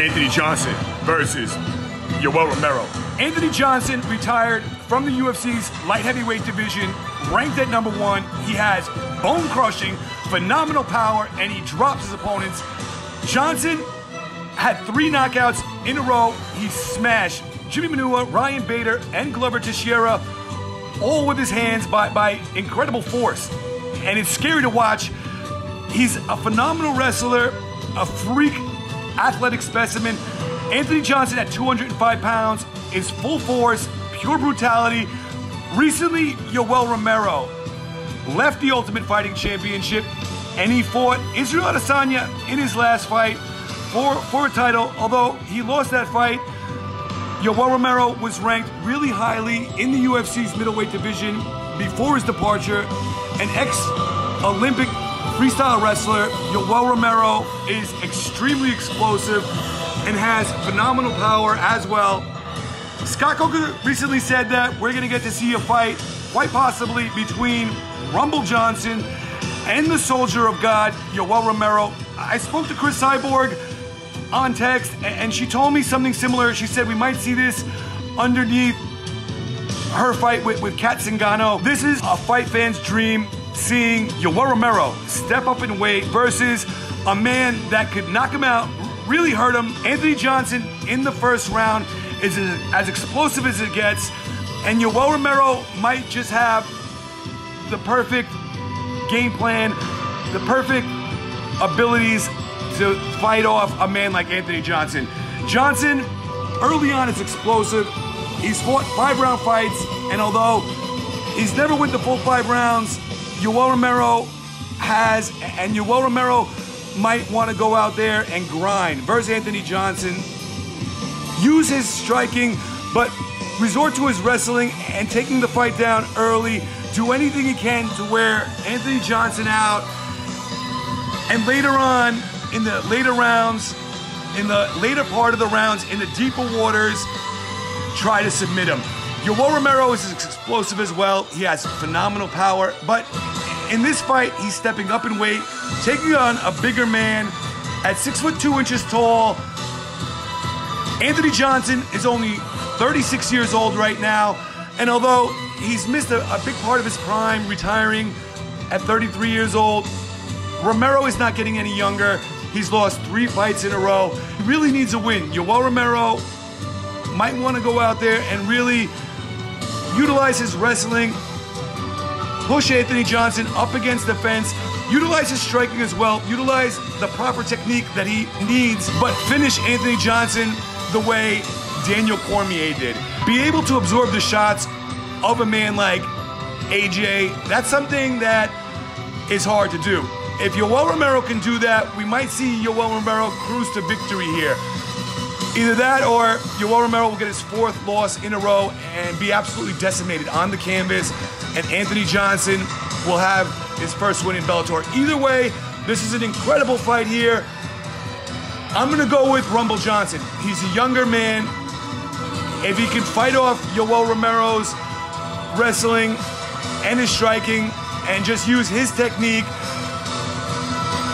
Anthony Johnson versus Yoel Romero. Anthony Johnson retired from the UFC's light heavyweight division, ranked at number one. He has bone crushing, phenomenal power, and he drops his opponents. Johnson had three knockouts in a row. He smashed Jimmy Manuwa, Ryan Bader, and Glover Teixeira, all with his hands by, by incredible force. And it's scary to watch. He's a phenomenal wrestler, a freak athletic specimen. Anthony Johnson at 205 pounds is full force, pure brutality. Recently, Yoel Romero left the Ultimate Fighting Championship and he fought Israel Adesanya in his last fight for, for a title. Although he lost that fight, Yoel Romero was ranked really highly in the UFC's middleweight division before his departure. An ex-Olympic freestyle wrestler, Yoel Romero is extremely explosive and has phenomenal power as well. Scott Coker recently said that we're going to get to see a fight, quite possibly, between Rumble Johnson and the Soldier of God, Yoel Romero. I spoke to Cris Cyborg on text, and she told me something similar. She said we might see this underneath her fight with, with Kat Zingano. This is a fight fan's dream, seeing Yoel Romero step up in weight versus a man that could knock him out, really hurt him. Anthony Johnson in the first round is as explosive as it gets, and Yoel Romero might just have the perfect game plan, the perfect abilities to fight off a man like Anthony Johnson. Johnson, early on, is explosive. He's fought five round fights, and although he's never went the full five rounds, Yoel Romero has, and Yoel Romero might want to go out there and grind versus Anthony Johnson. Use his striking, but resort to his wrestling and taking the fight down early. Do anything he can to wear Anthony Johnson out. And later on, in the later rounds, in the later part of the rounds, in the deeper waters, try to submit him. Yoel Romero is explosive as well. He has phenomenal power, but in this fight, he's stepping up in weight, taking on a bigger man at six foot two inches tall. Anthony Johnson is only 36 years old right now, and although he's missed a, a big part of his prime, retiring at 33 years old, Romero is not getting any younger. He's lost three fights in a row. He really needs a win. Yoel Romero might want to go out there and really utilize his wrestling, push Anthony Johnson up against the fence, utilize his striking as well, utilize the proper technique that he needs, but finish Anthony Johnson the way Daniel Cormier did. Be able to absorb the shots of a man like AJ, that's something that is hard to do. If Yoel Romero can do that, we might see Yoel Romero cruise to victory here. Either that or Yoel Romero will get his fourth loss in a row and be absolutely decimated on the canvas, and Anthony Johnson will have his first win in Bellator. Either way, this is an incredible fight here. I'm gonna go with Rumble Johnson. He's a younger man. If he can fight off Yoel Romero's wrestling and his striking and just use his technique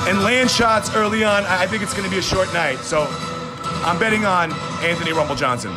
and land shots early on, I think it's going to be a short night. So I'm betting on Anthony Rumble Johnson.